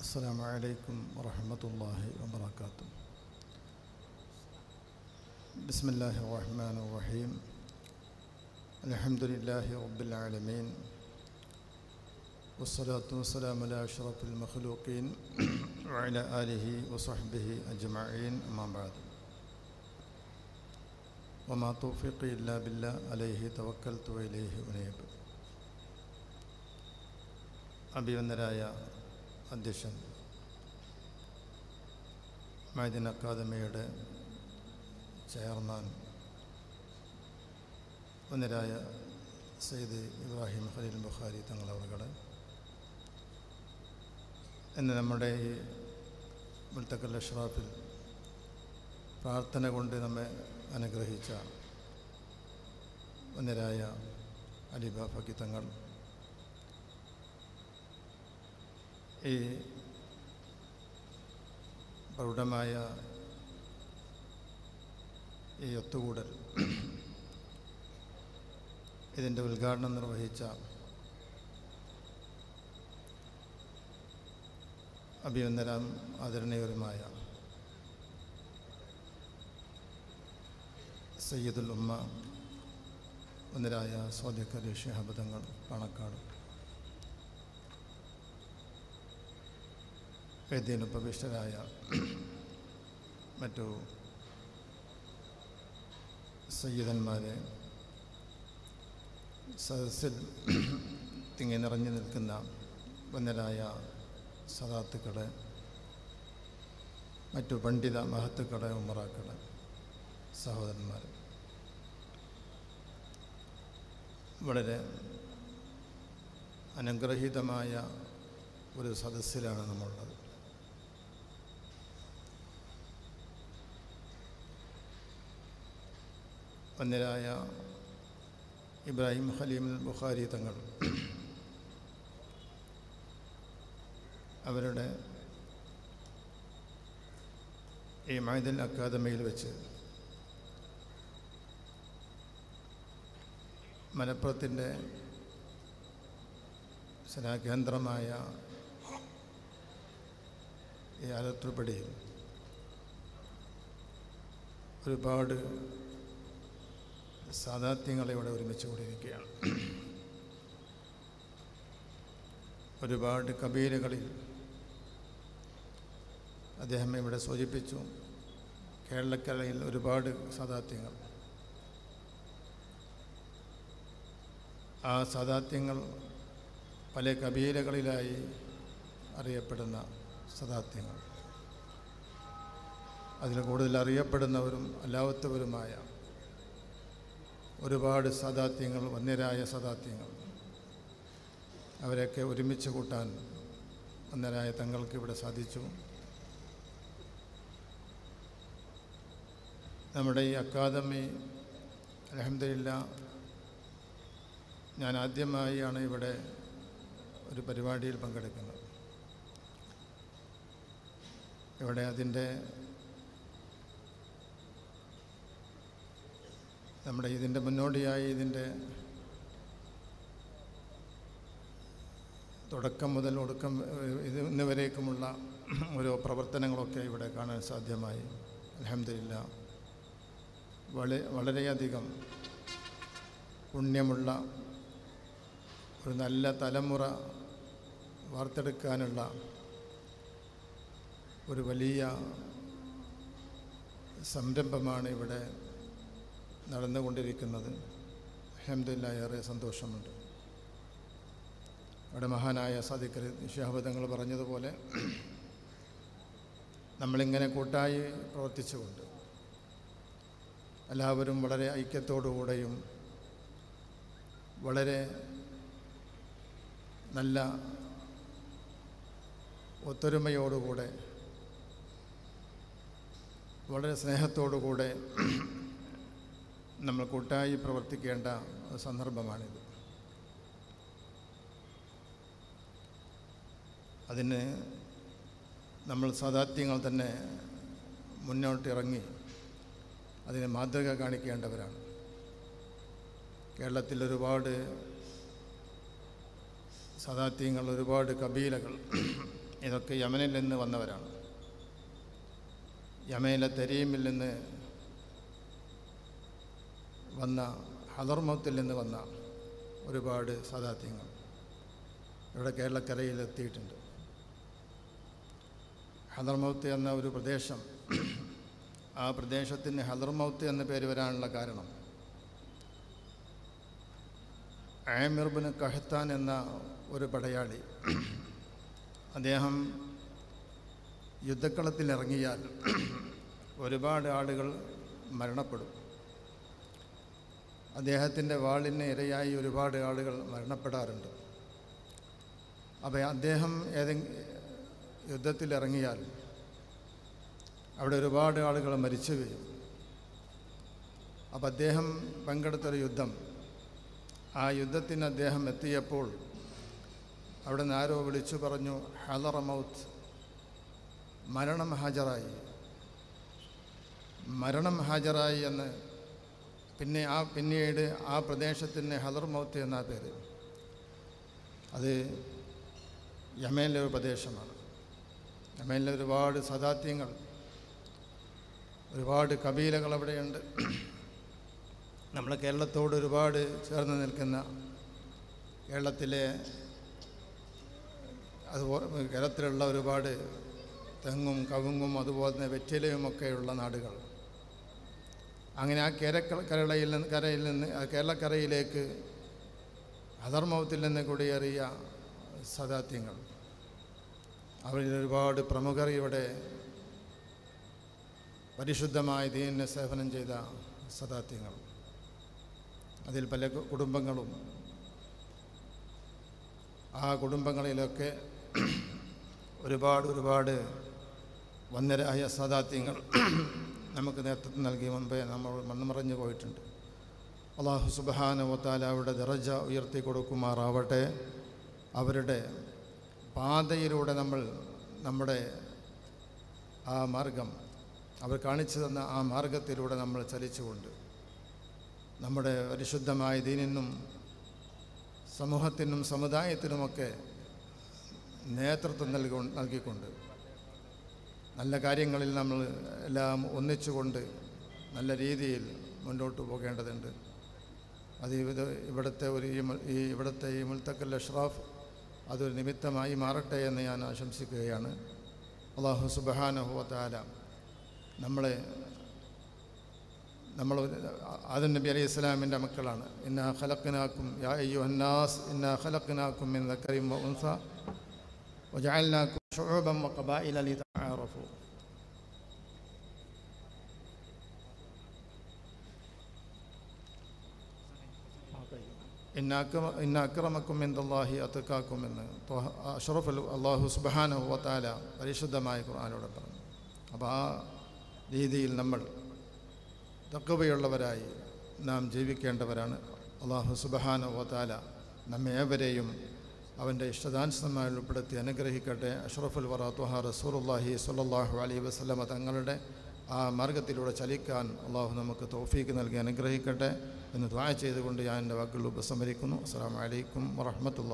السلام عليكم ورحمة الله وبركاته. بسم الله الرحمن الرحيم. الحمد لله رب العالمين. والصلاة والسلام على أشرف المخلوقين وعلى آله وصحبه أجمعين أما بعد. وما توفيقي إلا بالله عليه توكلت وإليه أنيب. أبي ونرايا അധ്യക്ഷൻ മൈദിൻ അക്കാദമിയുടെ ചെയർമാൻ ഒന്നരായ സെയ്ദ് ഇബ്രാഹിം ഖലീൽ ബുഖാരി തങ്ങളവറുകൾ ഇന്ന് നമ്മുടെ ഈ മുൽത്തക്കൽ അഷ്റാഫിൽ പ്രാർത്ഥന കൊണ്ട് നമ്മെ അനുഗ്രഹിച്ച ഒന്നരായ അലിബ ഫക്കി തങ്ങൾ ഈ പ്രൗഢമായ ഈ ഒത്തുകൂടൽ ഇതിന്റെ ഉദ്ഘാടനം നിർവഹിച്ച അഭിനന്ദനം ആദരണീയരുമായ സയ്യിദുൽ ഉമ്മ ഒന്നരായ സ്വാദിഖലി ഷിഹാബദങ്ങൾ പാണക്കാട്. വേദിയിൽ ഉപവിഷ്ടരായ മറ്റു സയ്യിദന്മാരെ സദസ്സിൽ തിങ്ങി നിറഞ്ഞു നിൽക്കുന്ന വന്നരായ സദാത്തുക്കളെ മറ്റു പണ്ഡിത മഹത്തുക്കളെ ഉമറാക്കളെ സഹോദരന്മാർ വളരെ അനുഗ്രഹീതമായ ഒരു സദസ്സിലാണ് നമ്മളുള്ളത്. വന്യരായ ഇബ്രാഹിം ഖലീം ബുഖാരി തങ്ങൾ അവരുടെ ഈ മൈദൽ അക്കാദമിയിൽ വെച്ച് മലപ്പുറത്തിന്റെ കേന്ദ്രമായ ഈ ആലത്തുപടിയിൽ ഒരുപാട് സാധാത്യങ്ങളെ ഇവിടെ ഒരുമിച്ച് കൂടിയിരിക്കുകയാണ്. ഒരുപാട് കബീലുകളിൽ അദ്ദേഹം ഇവിടെ സൂചിപ്പിച്ചു. കേരളക്കരയിൽ ഒരുപാട് സാധാത്യങ്ങൾ ആ സാധാത്യങ്ങൾ പല കബീലകളിലായി അറിയപ്പെടുന്ന സദാത്യങ്ങൾ. അതിൽ കൂടുതൽ അറിയപ്പെടുന്നവരും അല്ലാത്തവരുമായ ഒരുപാട് സദാത്യങ്ങൾ വന്യരായ സദാത്യങ്ങൾ. അവരെയൊക്കെ ഒരുമിച്ച് കൂട്ടാൻ വന്യരായ തങ്ങൾക്ക് ഇവിടെ സാധിച്ചു. നമ്മുടെ ഈ അക്കാദമി അലഹമില്ല ഞാൻ ആദ്യമായാണ് ഇവിടെ ഒരു പരിപാടിയിൽ പങ്കെടുക്കുന്നത്. ഇവിടെ അതിന്റെ നമ്മുടെ ഇതിന്റെ മുന്നോടിയായി ഇതിന്റെ തുടക്കം മുതൽ ഒടുക്കം ഇത് ഇന്നുവരേക്കുമുള്ള ഓരോ പ്രവർത്തനങ്ങളൊക്കെ ഇവിടെ കാണാൻ സാധ്യമായി. അലഹമില്ല വളരെ വളരെയധികം പുണ്യമുള്ള ഒരു നല്ല തലമുറ വാർത്തെടുക്കാനുള്ള ഒരു വലിയ സംരംഭമാണ് ഇവിടെ നടന്നുകൊണ്ടിരിക്കുന്നത്. അഹമ്മദില്ല ഏറെ സന്തോഷമുണ്ട്. അവിടെ മഹാനായ സാദിഖർ ഷഹാബദങ്ങൾ പറഞ്ഞതുപോലെ നമ്മളിങ്ങനെ കൂട്ടായി പ്രവർത്തിച്ചുകൊണ്ട് എല്ലാവരും വളരെ ഐക്യത്തോടുകൂടെയും വളരെ നല്ല ഒത്തൊരുമയോടുകൂടെ വളരെ സ്നേഹത്തോടുകൂടെ നമ്മൾ കൂട്ടായി പ്രവർത്തിക്കേണ്ട സന്ദർഭമാണിത്. അതിന് നമ്മൾ സദാത്യങ്ങൾ തന്നെ മുന്നോട്ടിറങ്ങി അതിന് മാതൃക കാണിക്കേണ്ടവരാണ്. കേരളത്തിൽ ഒരുപാട് സദാത്യങ്ങൾ ഒരുപാട് കബീലകൾ ഇതൊക്കെ യമനിൽ നിന്ന് വന്നവരാണ്. യമനിലെ തെരീമിൽ നിന്ന് വന്ന ഹദർമൗത്തിൽ നിന്ന് വന്ന ഒരുപാട് സാദാത്യങ്ങൾ ഇവിടെ കേരളക്കരയിൽ എത്തിയിട്ടുണ്ട് ഹദർമൗത്ത് എന്ന ഒരു പ്രദേശം ആ പ്രദേശത്തിന് ഹദർമൗത്ത് എന്ന പേര് വരാനുള്ള കാരണം ആമിർബിന് കഹത്താൻ എന്ന ഒരു പടയാളി. അദ്ദേഹം യുദ്ധക്കളത്തിൽ ഇറങ്ങിയാൽ ഒരുപാട് ആളുകൾ മരണപ്പെടും. അദ്ദേഹത്തിന്റെ വാളിന് ഇരയായി ഒരുപാട് ആളുകൾ മരണപ്പെടാറുണ്ട്. അപ്പോൾ അദ്ദേഹം ഏതെങ്കിലും യുദ്ധത്തിലിറങ്ങിയാൽ അവിടെ ഒരുപാട് ആളുകൾ മരിച്ചു വീഴും. അപ്പം അദ്ദേഹം പങ്കെടുത്തൊരു യുദ്ധം. ആ യുദ്ധത്തിന് അദ്ദേഹം എത്തിയപ്പോൾ അവിടെ നിന്ന് ആരോ വിളിച്ചു പറഞ്ഞു ഹലറ മൗത്ത്. മരണം ഹാജറായി മരണം ഹാജറായി എന്ന് പിന്നെ ആ പിന്നീട് ആ പ്രദേശത്തിന് ഹദർ മൗത്ത് എന്ന പേര്. അത് യമനിലെ ഒരു പ്രദേശമാണ്. യമനിലെ ഒരുപാട് സദാത്യങ്ങൾ ഒരുപാട് കബീലകൾ അവിടെയുണ്ട്. നമ്മളെ കേരളത്തോട് ഒരുപാട് ചേർന്ന് നിൽക്കുന്ന കേരളത്തിലെ അതുപോലെ കേരളത്തിലുള്ള ഒരുപാട് തെങ്ങും കവുങ്ങും അതുപോലെ തന്നെ വെറ്റിലയുമൊക്കെയുള്ള നാടുകൾ. അങ്ങനെ ആ കേരളക്കരയിൽ നിന്ന് കരയിൽ നിന്ന് കേരളക്കരയിലേക്ക് അധർമ്മത്തിൽ നിന്ന് കുടിയേറിയ സദാത്യങ്ങൾ. അവരിൽ ഒരുപാട് പ്രമുഖർ ഇവിടെ പരിശുദ്ധമായ ദീനിനെ സേവനം ചെയ്ത സദാത്യങ്ങൾ. അതിൽ പല കുടുംബങ്ങളും ആ കുടുംബങ്ങളിലൊക്കെ ഒരുപാട് ഒരുപാട് വന്നരായ സദാത്യങ്ങൾ നമുക്ക് നേതൃത്വം നൽകി മുൻപേ നമ്മൾ മണ്ണുമറഞ്ഞു പോയിട്ടുണ്ട്. അള്ളാഹു സുബാനുവത്താല അവരുടെ ദറജ ഉയർത്തി കൊടുക്കുമാറാവട്ടെ. അവരുടെ പാതയിലൂടെ നമ്മൾ നമ്മുടെ ആ മാർഗം അവർ കാണിച്ചു തന്ന ആ മാർഗത്തിലൂടെ നമ്മൾ ചലിച്ചുകൊണ്ട് നമ്മുടെ പരിശുദ്ധമായ ദീനിനും സമൂഹത്തിനും സമുദായത്തിനുമൊക്കെ നേതൃത്വം നൽകി നൽകിക്കൊണ്ട് നല്ല കാര്യങ്ങളിൽ നമ്മൾ എല്ലാം ഒന്നിച്ചുകൊണ്ട് നല്ല രീതിയിൽ മുന്നോട്ട് പോകേണ്ടതുണ്ട്. അത് ഇത് ഇവിടുത്തെ ഒരു ഈ ഇവിടുത്തെ ഈ മുൽത്തക്കൽ അഷ്റാഫ് അതൊരു നിമിത്തമായി മാറട്ടെ എന്ന് ഞാൻ ആശംസിക്കുകയാണ്. അള്ളാഹു സുബഹാനഹുവത്താല നമ്മളെ നമ്മൾ ആദം നബി അലൈഹി ഇസ്ലാമിന്റെ മക്കളാണ്. ഇന്ന ഖലക്കിനാക്കും യാ അയ്യോ ഹന്നാസ് ഇന്ന ഖലക്കിനാക്കും എന്ന കരീം ഉൻസ ഒജാലിനാക്കും شعوبا وقبائل لتعارفوا ഇന്ന അക്രമ ഇന്ന അക്രമക്കും എന്തല്ലാഹി അത്തക്കാക്കും എന്ന് ത്വഹ- അഷ്റഫ് അൽ- അള്ളാഹു സുബാനഹു വത്താല പരിശുദ്ധമായ ഖുർആാനോടെ പറഞ്ഞു അപ്പോൾ ആ രീതിയിൽ നമ്മൾ തക്കവയുള്ളവരായി നാം ജീവിക്കേണ്ടവരാണ് അള്ളാഹു സുബഹാന വത്താല നമ്മെ ഏവരെയും അവന്റെ ഇഷ്ടദാനുസന്മാരിൽ ഉൾപ്പെടുത്തി അനുഗ്രഹിക്കട്ടെ. അഷ്റഫുൽ വറാത്തുഹ റസൂറുല്ലാഹി സുല്ലാഹു അലൈ വസ്ലമ തങ്ങളുടെ ആ മാർഗത്തിലൂടെ ചലിക്കാൻ അള്ളാഹു നമുക്ക് തോഫീക്ക് നൽകി അനുഗ്രഹിക്കട്ടെ എന്ന് ദ്വായ ചെയ്തുകൊണ്ട് ഞാൻ എന്റെ വാക്കുകൾ ഉപസംഹരിക്കുന്നു. അസ്സാം വലൈക്കും വറഹമത്തുള്ള